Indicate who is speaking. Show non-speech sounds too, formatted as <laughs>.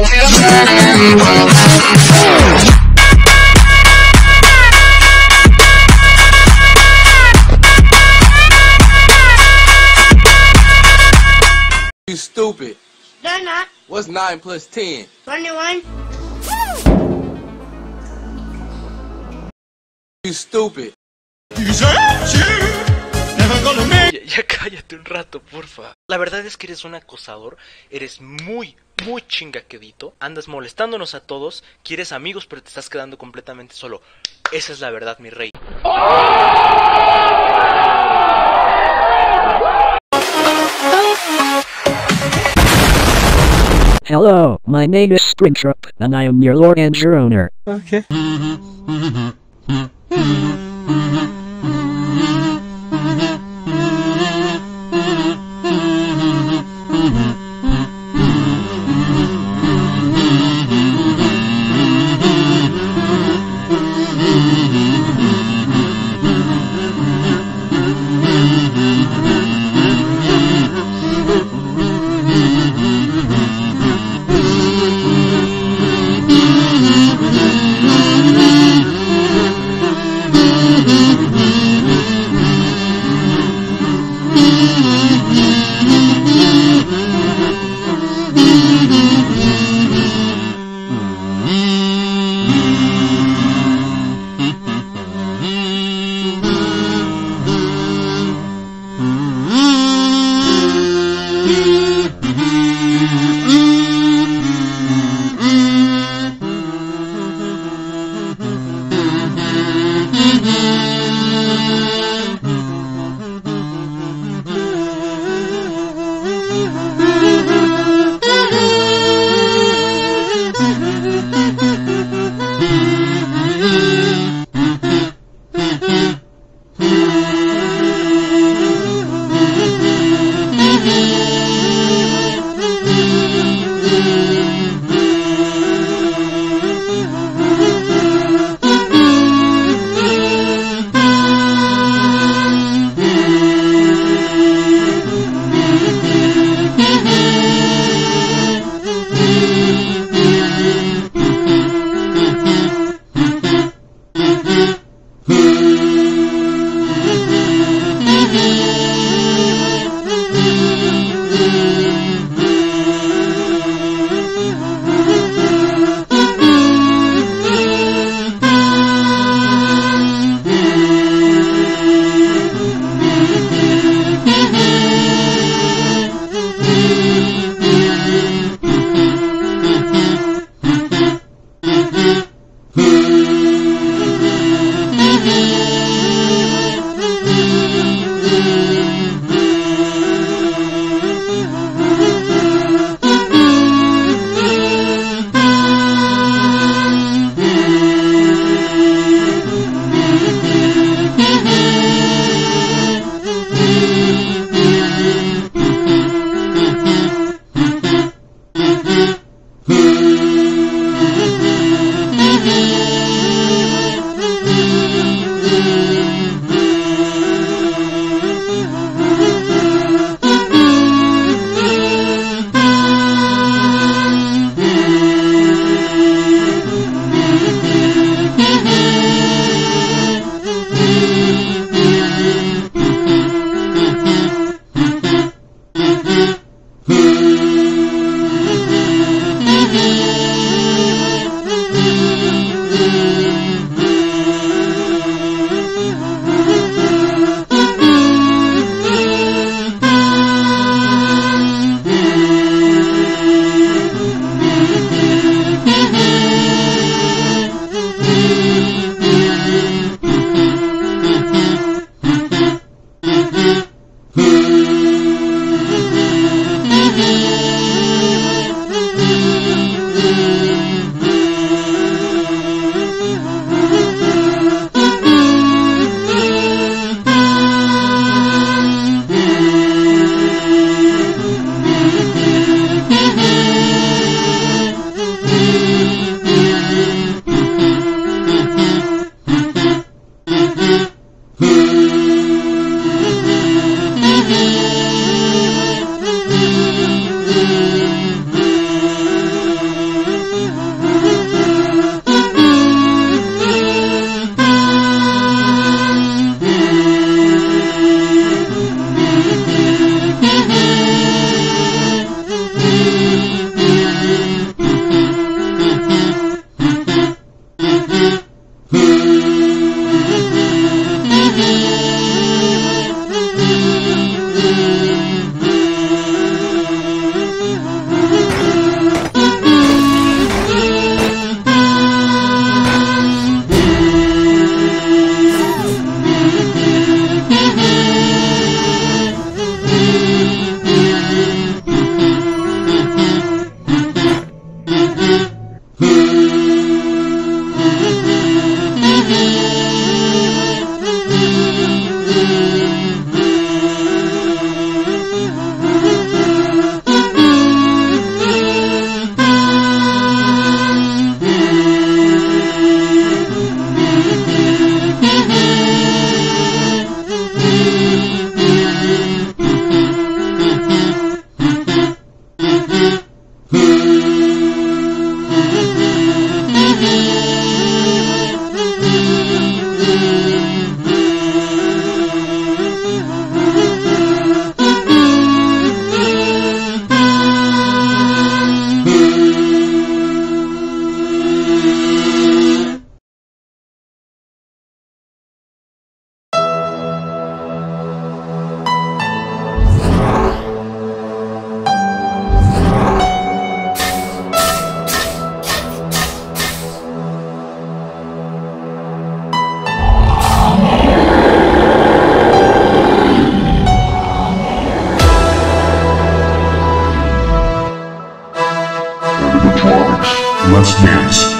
Speaker 1: You stupid.
Speaker 2: They're not.
Speaker 1: What's 9 plus 10?
Speaker 2: 21.
Speaker 1: You stupid.
Speaker 3: Ya, <laughs> ya cállate un rato, porfa. La verdad es que eres un acosador, eres muy, muy chingaquedito, andas molestándonos a todos, quieres amigos pero te estás quedando completamente solo. Esa es la verdad, mi rey.
Speaker 4: Hello, my name is Springtrap, and I am your lord and your owner. <laughs> Mm-hmm.
Speaker 5: Let's dance.